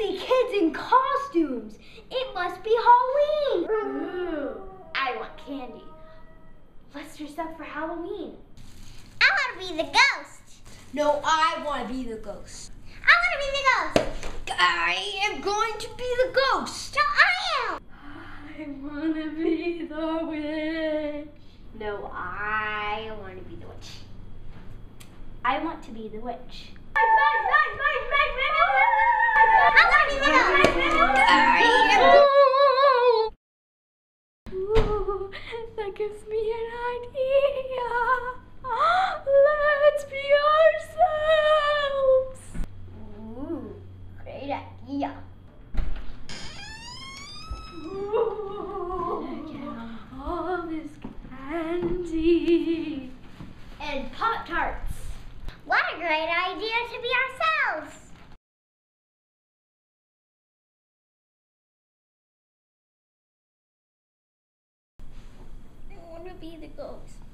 see kids in costumes. It must be Halloween. Ooh, I want candy. Let's dress up for Halloween. I want to be the ghost. No, I want to be the ghost. I want to be the ghost. I am going to be the ghost. No, I am. I want to be the witch. No, I want to be the witch. I want to be the witch. I want to that gives me an idea. Let's be ourselves. Ooh, great idea. Ooh, all this candy. And Pop Tarts. What a great idea to be ourselves. Be the ghost.